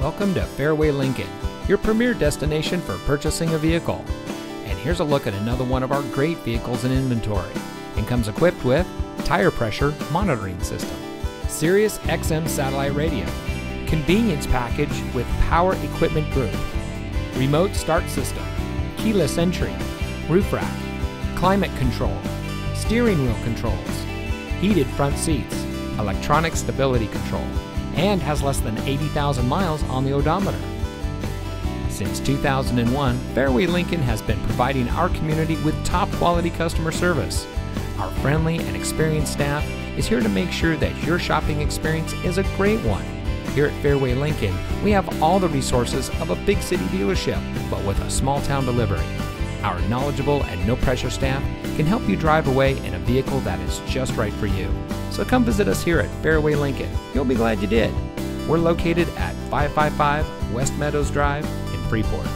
Welcome to Fairway Lincoln, your premier destination for purchasing a vehicle. And here's a look at another one of our great vehicles in inventory and comes equipped with tire pressure monitoring system, Sirius XM satellite radio, convenience package with power equipment group, remote start system, keyless entry, roof rack, climate control, steering wheel controls, heated front seats, electronic stability control, and has less than 80,000 miles on the odometer. Since 2001, Fairway Lincoln has been providing our community with top quality customer service. Our friendly and experienced staff is here to make sure that your shopping experience is a great one. Here at Fairway Lincoln, we have all the resources of a big city dealership, but with a small town delivery. Our knowledgeable and no pressure staff can help you drive away in a vehicle that is just right for you. So come visit us here at Fairway Lincoln. You'll be glad you did. We're located at 555 West Meadows Drive in Freeport.